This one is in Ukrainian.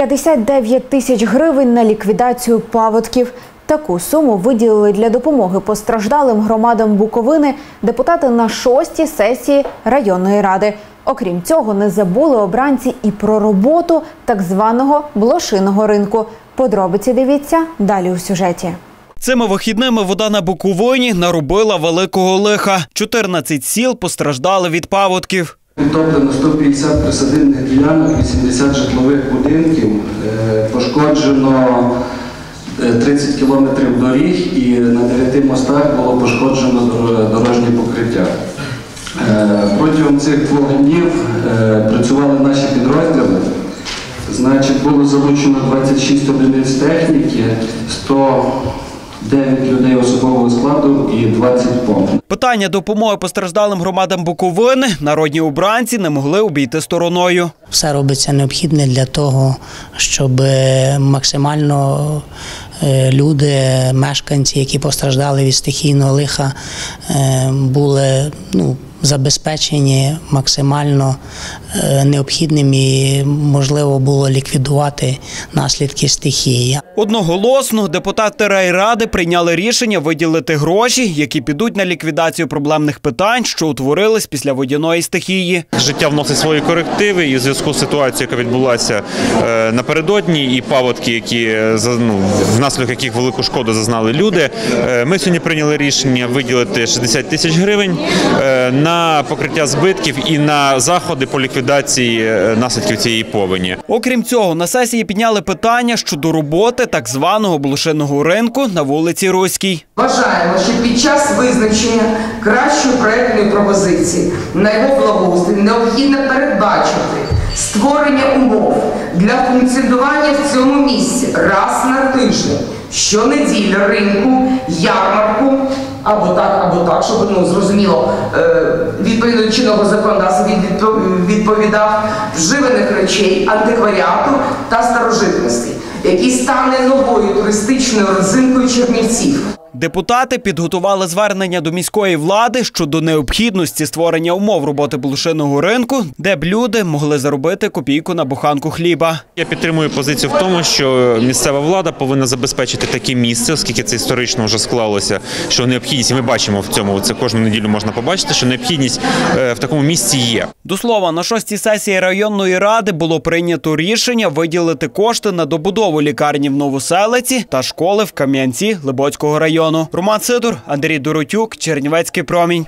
59 тисяч гривень на ліквідацію паводків. Таку суму виділили для допомоги постраждалим громадам Буковини депутати на шостій сесії районної ради. Окрім цього, не забули обранці і про роботу так званого блошиного ринку. Подробиці дивіться далі у сюжеті. Цими вихідними вода на Буковині наробила великого лиха. 14 сіл постраждали від паводків. Підтоплено 150 присадибних ділянок, 80 житлових будинків, е, пошкоджено е, 30 кілометрів доріг і на 9 мостах було пошкоджено дорожнє покриття. Е, Протягом цих двох днів е, працювали наші підрозділи. Значить, було залучено 26 одиниць техніки, 109 людей особового складу і 20 помп. Питання допомоги постраждалим громадам Буковини народні обранці не могли обійти стороною. Все робиться необхідне для того, щоб е, максимально е, люди, мешканці, які постраждали від стихійного лиха, е, були ну, забезпечені максимально е, необхідним і можливо було ліквідувати наслідки стихії. Одноголосно депутати райради прийняли рішення виділити гроші, які підуть на ліквідацію проблемних питань, що утворились після водяної стихії. Життя вносить свої корективи і в зв'язку з ситуацією, яка відбулася е, напередодні, і паводки, які е, ну, внаслідок яких велику шкоду зазнали люди. Ми сьогодні прийняли рішення виділити 60 тисяч гривень е, на покриття збитків і на заходи по ліквідації е, наслідків цієї повені. Окрім цього, на сесії підняли питання щодо роботи так званого блошиного ринку на вулиці Руській. Вважаємо, що під час визначення кращої проектної пропозиції на його благоустрій необхідно передбачити створення умов для функціонування в цьому місці раз на тиждень, щонеділя ринку, ярмарку, або так, або так, щоб ну, зрозуміло, е, відповідно до чинного законодавства відповідав вживаних речей, антикваріату та старожитності, який стане новою туристичною родзинкою Чернівців. Депутати підготували звернення до міської влади щодо необхідності створення умов роботи блошиного ринку, де б люди могли заробити копійку на буханку хліба. Я підтримую позицію в тому, що місцева влада повинна забезпечити таке місце, оскільки це історично вже склалося, що необхідність, і ми бачимо в цьому, це кожну неділю можна побачити, що необхідність е, в такому місці є. До слова, на шостій сесії районної ради було прийнято рішення виділити кошти на добудову лікарні в Новоселиці та школи в Кам'янці Либоцького району. Роман Сидор, Андрій Доротюк, Чернівецький промінь.